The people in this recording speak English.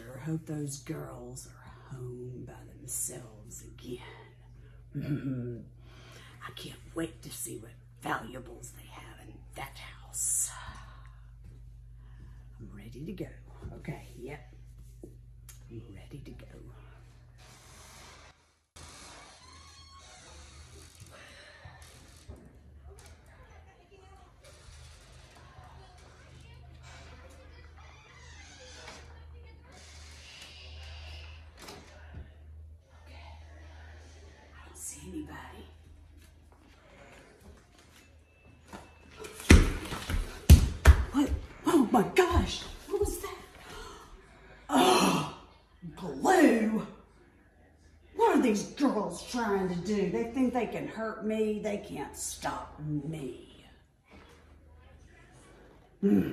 hope those girls are home by themselves again. Mm-hmm. I can't wait to see what valuables they have in that house. I'm ready to go. Okay, yep. I'm ready to go. I don't see anybody. What? Oh my gosh! What was that? Oh, glue! What are these girls trying to do? They think they can hurt me. They can't stop me. Hmm.